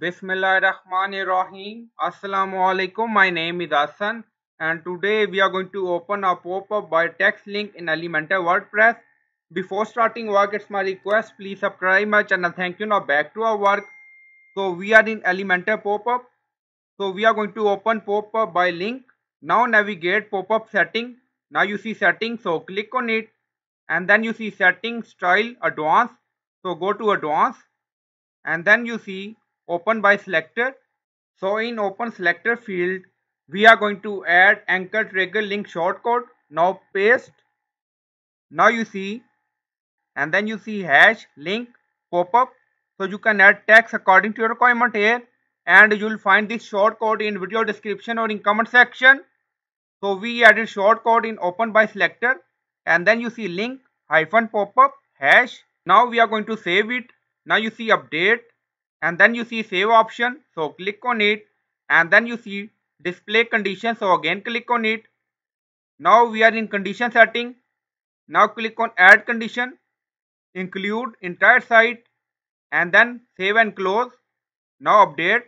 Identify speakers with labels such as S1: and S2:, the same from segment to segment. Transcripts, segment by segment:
S1: Bismillahirrahmanirrahim. Assalamu alaikum. My name is Hassan and today we are going to open a pop-up by text link in Elementor WordPress. Before starting work, it's my request. Please subscribe my channel. Thank you. Now back to our work. So we are in Elementor pop-up. So we are going to open pop-up by link. Now navigate pop-up setting. Now you see setting. So click on it and then you see setting style advanced. So go to advanced and then you see open by selector. So in open selector field, we are going to add anchor trigger link shortcode. Now paste. Now you see and then you see hash link pop up. So you can add text according to your requirement here and you will find this shortcode in video description or in comment section. So we added shortcode in open by selector and then you see link hyphen pop up hash. Now we are going to save it. Now you see update and then you see save option so click on it and then you see display condition so again click on it. Now we are in condition setting. Now click on add condition include entire site and then save and close. Now update.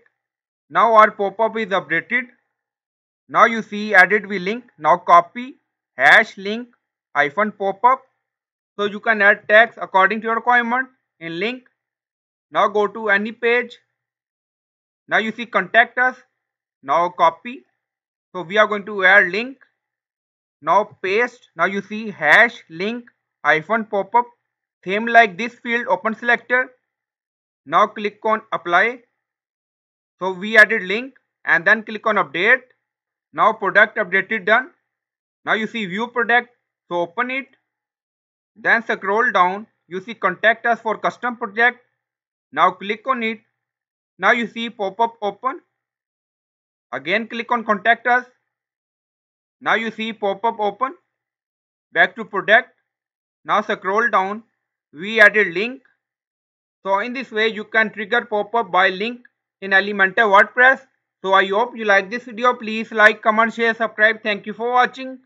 S1: Now our pop-up is updated. Now you see added we link. Now copy hash link hyphen pop-up. So you can add text according to your requirement. In link now go to any page. Now you see contact us. Now copy. So we are going to add link. Now paste. Now you see hash link hyphen pop up. Theme like this field open selector. Now click on apply. So we added link and then click on update. Now product updated done. Now you see view product. So open it. Then scroll down. You see contact us for custom project now click on it. Now you see pop-up open. Again click on contact us. Now you see pop-up open. Back to product. Now scroll down. We added link. So in this way you can trigger pop-up by link in Elementor WordPress. So I hope you like this video. Please like, comment, share, subscribe. Thank you for watching.